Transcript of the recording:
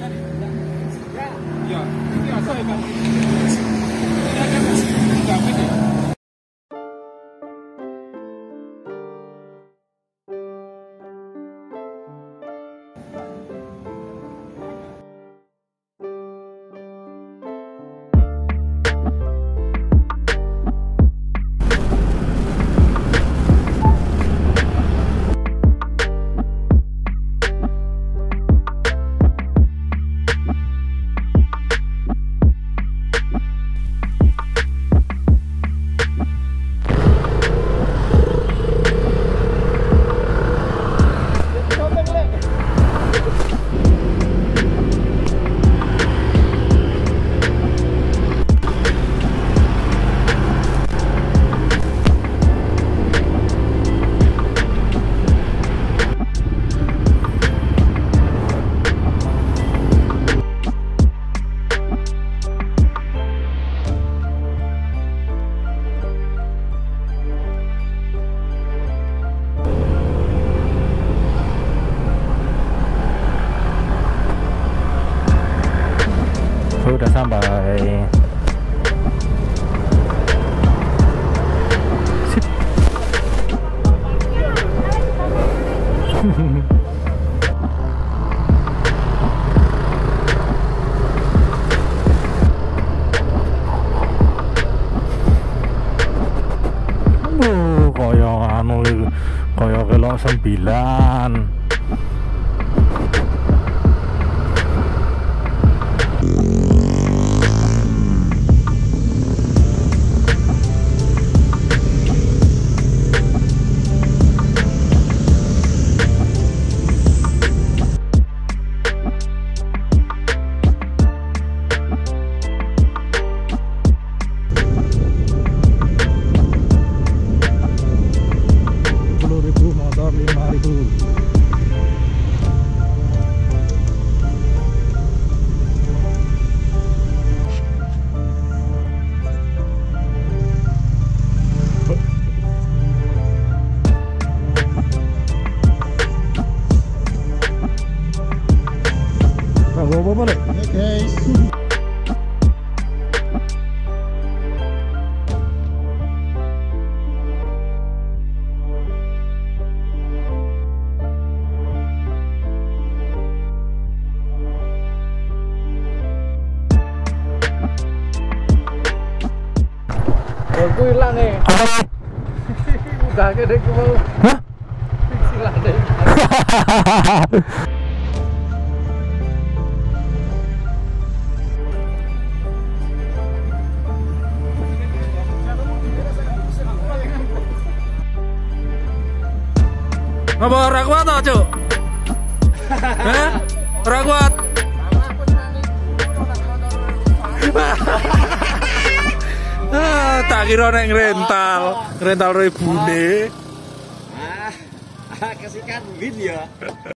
呀，对呀，对呀。Sudah sampai. Sip. Uh, kaya anu iki, kaya kelok sembilan. Bawa balik. guys. Aku hilang nih. Udah gede aku mau. Hah? Hilang deh. Apa ora kuat to, Cuk? Hah? Ora kuat. Ah, tak kira nek rental, rental ribune. Ah, kasihkan win ya.